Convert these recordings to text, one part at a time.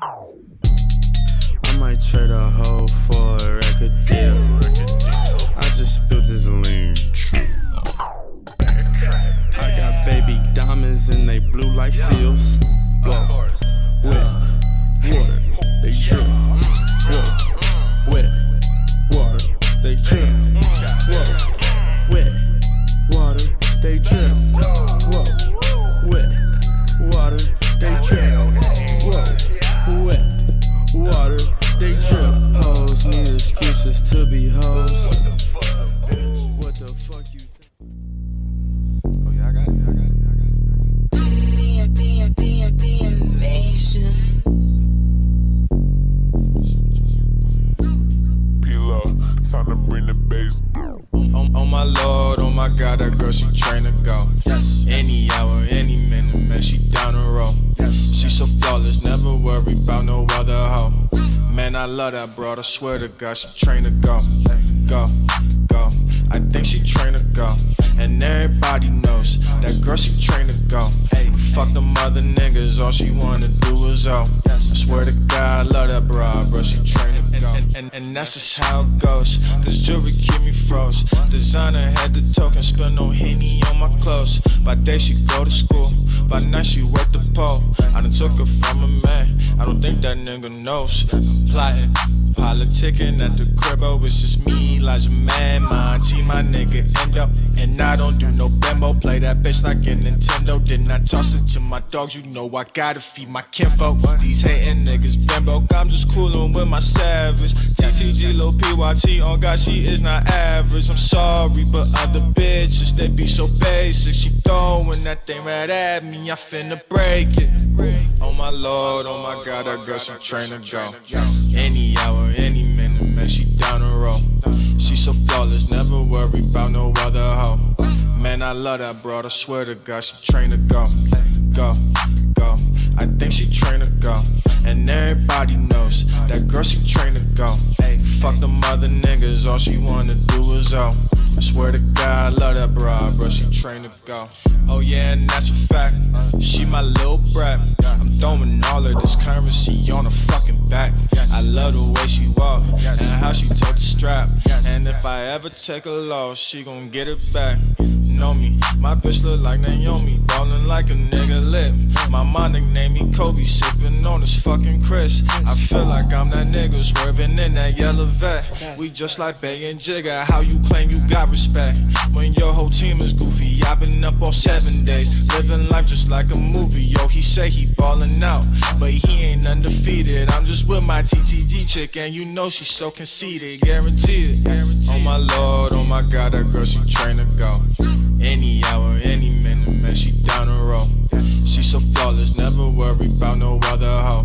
I might trade a hoe for a record deal. I just spilled this lean. I got baby diamonds and they blue like seals. Whoa, wet water, they drip. Whoa, wet water, they drip. Whoa, wet water, they drip. Excuses to be hoes. What the fuck you? Oh yeah, I got it. I got it. I got it. A, be invasion. Time to bring the bass. Oh my lord, oh my god, that girl, she train to go. Any hour, any minute, man, she down the road. She so flawless, never worry about no other hoe. Man, I love that broad, I swear to God, she train to go. Go, go. I think she train to go. And everybody knows that girl, she train to go. Hey, fuck them other niggas, all she wanna do is oh. I swear to God, I love that broad, bro, she train to go. And, and, and that's just how it goes. This jewelry keep me froze. Designer had the token, spill no henny on my clothes. By day she go to school, by night she work the pole. I done took her from a man, I don't think that nigga knows. I'm plotting, politicking at the crib, oh, it's just me, Elijah Man, my auntie, my nigga Endo. And I don't do no demo, play that bitch like a Nintendo. Then I toss it to my dogs, you know I gotta feed my kinfolk. These hating niggas bimbo, I'm just coolin' with my savage. TTG, Lil PYT, on oh, God, she is not average. I'm sorry, but other bitches, they be so basic. She throwing that thing right at me, I finna break it. Oh my lord, oh my god, that girl, she train to go. Any hour, any minute, man, she down the road. She so flawless, never worry about no other hoe. Man, I love that broad, I swear to God, she train to go. Go, go. I think she train to go. And everybody knows that girl, she train to go. Fuck the mother niggas, all she wanna do is oh. I swear to God, I love that broad, bro, she train to go. Oh yeah, and that's a fact. She my little brat. I'm throwing all of this currency on her fucking back. I love the way she walk and how she took the strap. And if I ever take a loss, she gon' get it back. Know me, my bitch look like Naomi, ballin' like a nigga lip. My mom nicknamed me Kobe, sippin' on this fucking Chris. I feel like I'm that nigga swerving in that yellow vet. We just like Bey and Jigga, how you claim you got respect when your whole team is goofy. I've been up all seven days, living life just like a movie. Yo, he say he ballin' out, but he ain't undefeated. I'm just with my TTG chick, and you know she's so conceited, guaranteed. Oh my lord, oh my god, that girl she train to go. Any hour, any minute, man, she down so flawless, never worry about no other hoe.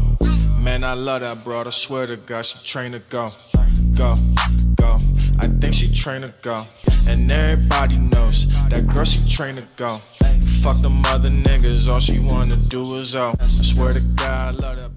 Man, I love that broad, I swear to God, she train to go. Go, go. I think she train to go. And everybody knows that girl, she train to go. Fuck them other niggas, all she wanna do is oh. I swear to God, I love that.